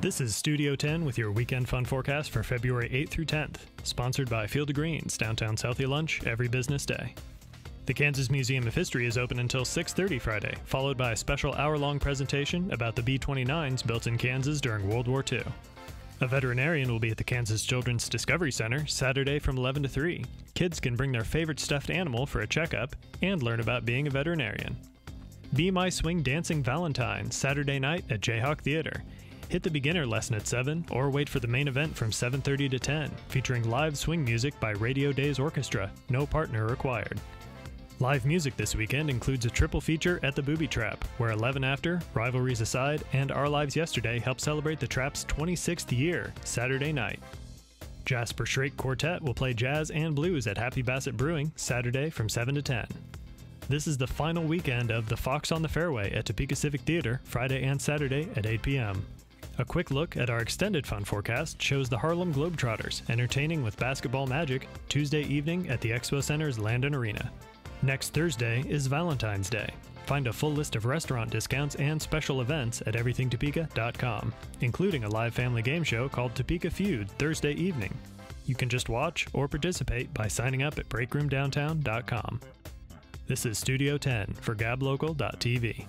This is Studio 10 with your weekend fun forecast for February 8th through 10th, sponsored by Field of Greens, downtown's healthy lunch every business day. The Kansas Museum of History is open until 6:30 Friday, followed by a special hour-long presentation about the B-29s built in Kansas during World War II. A veterinarian will be at the Kansas Children's Discovery Center Saturday from 11 to 3. Kids can bring their favorite stuffed animal for a checkup and learn about being a veterinarian. Be My Swing Dancing Valentine Saturday night at Jayhawk Theater. Hit the beginner lesson at 7 or wait for the main event from 7:30 to 10, featuring live swing music by Radio Days Orchestra. No partner required. Live music this weekend includes a triple feature at the Booby Trap, where 11 After, Rivalries Aside, and Our Lives Yesterday help celebrate the Trap's 26th year, Saturday night. Jasper Shrake Quartet will play jazz and blues at Happy Basset Brewing Saturday from 7 to 10. This is the final weekend of The Fox on the Fairway at Topeka Civic Theater, Friday and Saturday at 8 p.m. A quick look at our extended fun forecast shows the Harlem Globetrotters entertaining with basketball magic Tuesday evening at the Expo Center's Landon Arena. Next Thursday is Valentine's Day. Find a full list of restaurant discounts and special events at everythingtopeka.com, including a live family game show called Topeka Feud Thursday evening. You can just watch or participate by signing up at breakroomdowntown.com. This is Studio 10 for gablocal.tv.